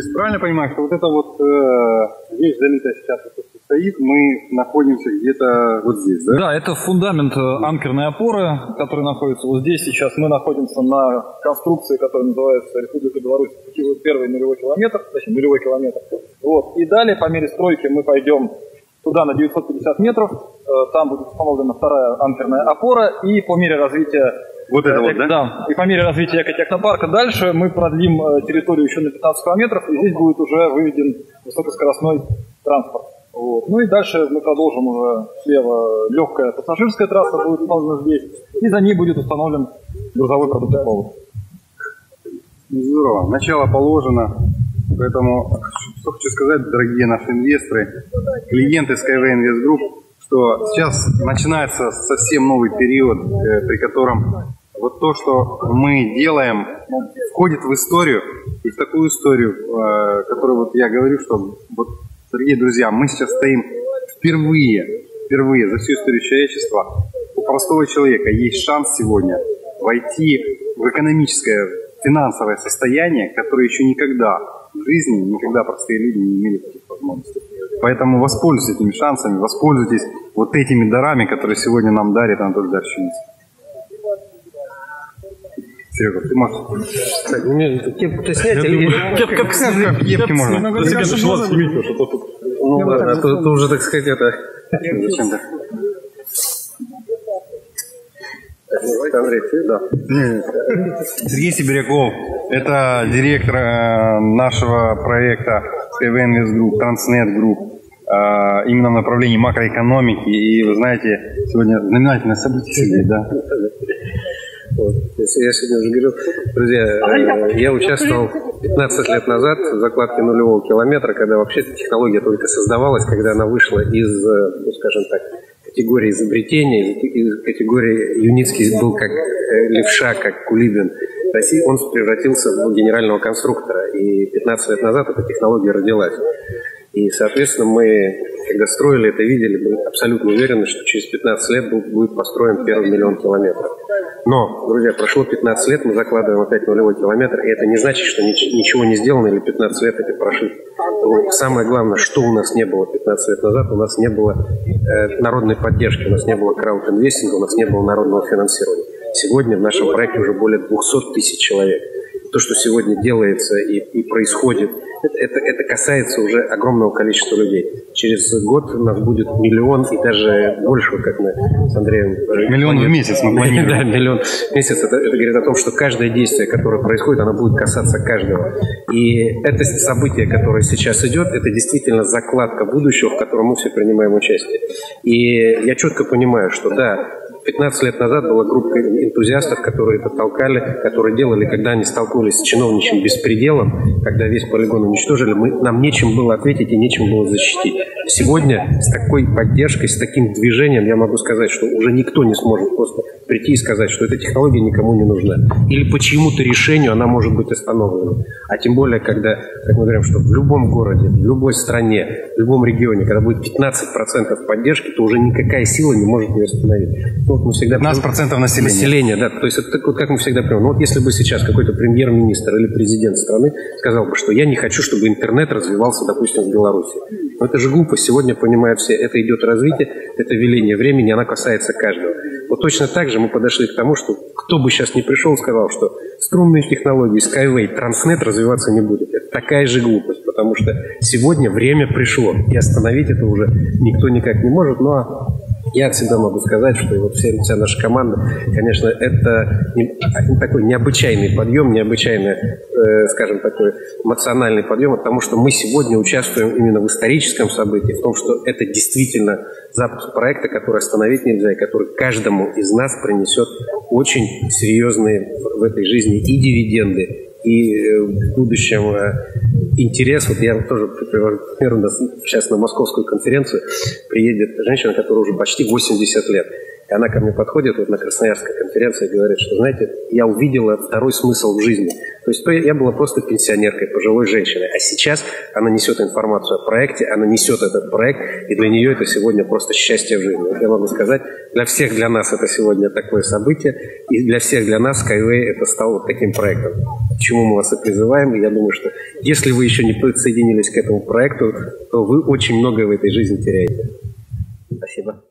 есть правильно понимаю, что вот это вот э, вещь залитая сейчас, вот, стоит, мы находимся где-то вот здесь, да? Да, это фундамент э, анкерной опоры, который находится вот здесь. Сейчас мы находимся на конструкции, которая называется Республика Беларусь, первый нулевой километр, точнее нулевой километр. Вот. И далее по мере стройки мы пойдем туда на 950 метров, э, там будет установлена вторая анкерная опора, и по мере развития вот это вот, да? Да. И по мере развития экотехнопарка дальше мы продлим э, территорию еще на 15 километров, и здесь будет уже выведен высокоскоростной транспорт. Вот. Ну и дальше мы продолжим уже слева легкая пассажирская трасса будет установлена здесь, и за ней будет установлен грузовой продуктопровод. Здорово. Начало положено. Поэтому что хочу сказать, дорогие наши инвесторы, клиенты Skyway Invest Group, что сейчас начинается совсем новый период, э, при котором вот то, что мы делаем, входит в историю, и в такую историю, э, которую вот я говорю, что вот, дорогие друзья, мы сейчас стоим впервые, впервые за всю историю человечества, у простого человека есть шанс сегодня войти в экономическое, финансовое состояние, которое еще никогда в жизни, никогда простые люди не имели таких возможностей. Поэтому воспользуйтесь этими шансами, воспользуйтесь вот этими дарами, которые сегодня нам дарит Анатолий Дарчинский. Серега, ты можешь... Кстати, мне кепку-то снять или... Кепка, кепка, кепки можно. Тебе пришлось снимить, потому что тут... Ну ладно, а то уже, так сказать, это... Зачем так? Андрей, ты, да. Сергей Сибиряков, это директор э, нашего проекта Skyway Invest Group, Transnet Group, э, именно в направлении макроэкономики. И вы знаете, сегодня знаменательное событие, да? Вот. Если я сегодня уже говорил, друзья, э, я участвовал 15 лет назад в закладке нулевого километра, когда вообще эта технология только создавалась, когда она вышла из, ну, скажем так, категории изобретения, из категории Юницкий был как э, левша, как Кулибин. России он превратился в генерального конструктора. И 15 лет назад эта технология родилась. И, соответственно, мы, когда строили это, видели, были абсолютно уверены, что через 15 лет будет построен первый миллион километров. Но, друзья, прошло 15 лет, мы закладываем опять нулевой километр, и это не значит, что ничего не сделано или 15 лет это прошли. Самое главное, что у нас не было 15 лет назад, у нас не было э, народной поддержки, у нас не было крауд-инвестинга, у нас не было народного финансирования. Сегодня в нашем проекте уже более 200 тысяч человек. То, что сегодня делается и, и происходит – это, это, касается уже огромного количества людей. Через год у нас будет миллион и даже больше, как мы с Андреем... Миллион в месяц мы планируем. Да, миллион в месяц. Это, это говорит о том, что каждое действие, которое происходит, оно будет касаться каждого. И это событие, которое сейчас идет, это действительно закладка будущего, в котором мы все принимаем участие. И я четко понимаю, что да, 15 лет назад была группа энтузиастов, которые это толкали, которые делали, когда они столкнулись с чиновничьим беспределом, когда весь полигон уничтожили, мы, нам нечем было ответить и нечем было защитить. Сегодня с такой поддержкой, с таким движением я могу сказать, что уже никто не сможет просто прийти и сказать, что эта технология никому не нужна. Или по чьему-то решению она может быть остановлена. А тем более, когда, как мы говорим, что в любом городе, в любой стране, в любом регионе, когда будет 15% поддержки, то уже никакая сила не может ее остановить. Ну, вот мы всегда 15% населения. Населения, да. То есть это вот как мы всегда понимаем. Ну, вот если бы сейчас какой-то премьер-министр или президент страны сказал бы, что я не хочу, чтобы интернет развивался, допустим, в Беларуси. Но это же глупо. Сегодня понимают все, это идет развитие, это веление времени, она касается каждого. Вот точно так же мы подошли к тому, что кто бы сейчас не пришел, сказал, что струнные технологии, Skyway, Transnet развиваться не будет. Это такая же глупость, потому что сегодня время пришло, и остановить это уже никто никак не может. Ну а я всегда могу сказать, что вот вся, вся наша команда, конечно, это не, такой необычайный подъем, необычайный, э, скажем, такой эмоциональный подъем, потому что мы сегодня участвуем именно в историческом событии, в том, что это действительно запуск проекта, который остановить нельзя, и который каждому из нас принесет очень серьезные в этой жизни и дивиденды, и э, в будущем э, интерес, вот я тоже привожу пример, сейчас на московскую конференцию приедет женщина, которая уже почти 80 лет. И она ко мне подходит вот на Красноярской конференции и говорит, что, знаете, я увидела второй смысл в жизни. То есть то я была просто пенсионеркой, пожилой женщиной, а сейчас она несет информацию о проекте, она несет этот проект, и для нее это сегодня просто счастье в жизни. Я могу сказать, для всех для нас это сегодня такое событие, и для всех для нас Skyway это стал вот таким проектом. чему мы вас и призываем. И я думаю, что если вы еще не присоединились к этому проекту, то вы очень многое в этой жизни теряете. Спасибо.